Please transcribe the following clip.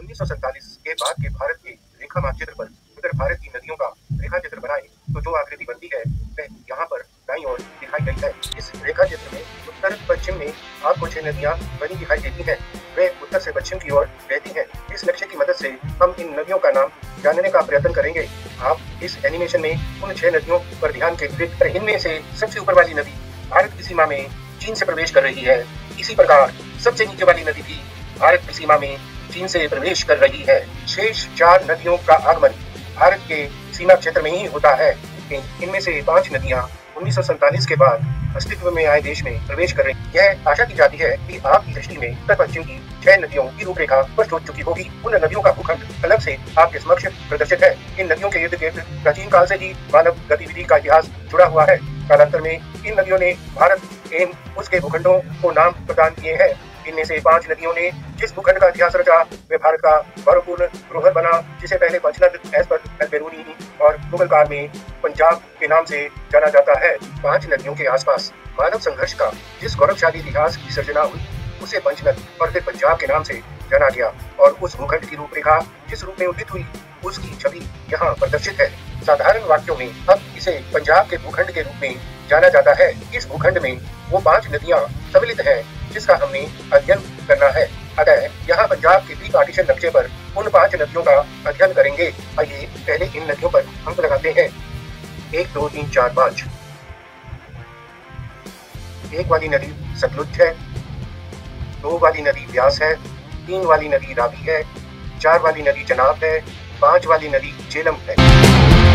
उन्नीस के बाद के भारत के रेखा मानचित्र पर अगर भारत की नदियों का रेखा चित्र बनाए तो जो आकृति बनती है, वह यहाँ पर दाई ओर दिखाई गई है। इस रेखा चित्र में उत्तर पश्चिम में आपको छह नदियाँ बनी दिखाई देती हैं। वे उत्तर से पश्चिम की ओर बहती हैं। इस लक्ष्य की मदद से हम इन नदियों का नाम जानने का प्रयत्न करेंगे। आप इस एनिमेशन में उन छह नदियों पर ध्यान केंद्रित करें। इनमें से सबसे ऊपर वाली नदी भारत की सीमा में चीन से प्रवेश कर रही है। इसी प्रकार सबसे नीचे वाली नदी भी भारत की सीमा में चीन से प्रवेश कर रही है। शेष चार नदियों का आगमन भारत के सीमा क्षेत्र में ही होता है। इनमें से पाँच नदियाँ उन्नीस के बाद अस्तित्व में आए देश में प्रवेश कर रही यह आशा की जाती है कि आपकी दृष्टि में उत्तर पश्चिम की छह नदियों की रूपरेखा स्पष्ट हो चुकी होगी। उन नदियों का भूखंड अलग से आपके समक्ष प्रदर्शित है। इन नदियों के इर्द गिर्द प्राचीन काल से ही मानव गतिविधि का इतिहास जुड़ा हुआ है। कालांतर में इन नदियों ने भारत एवं उसके भूखंडों को नाम प्रदान किए हैं। इनमें से पाँच नदियों ने जिस भूखंड का इतिहास रचा, वे भारत का गौरवपूर्ण रोहर बना, जिसे पहले पंचनद पर और मुगल काल में पंजाब के नाम से जाना जाता है, पाँच नदियों के आसपास। मानव संघर्ष का जिस गौरवशाली इतिहास की सृजना हुई, उसे पंचनद और फिर पंजाब के नाम से जाना गया और उस भूखंड की रूपरेखा जिस रूप में उदित हुई, उसकी छवि यहाँ प्रदर्शित है। साधारण वाक्यों में अब इसे पंजाब के भूखंड के रूप में जाना जाता है। इस भूखंड में वो पाँच नदियाँ सम्मिलित हैं, जिसका हमने अध्ययन करना है। अतः यहाँ पंजाब के बी पार्टीशन नक्शे पर उन पाँच नदियों का अध्ययन करेंगे। आइए पहले इन नदियों पर अंक लगाते हैं। एक, दो, तीन, चार, पाँच। एक वाली नदी सतलुज है, दो वाली नदी व्यास है, तीन वाली नदी रावी है, चार वाली नदी चनाब है, पाँच वाली नदी झेलम है।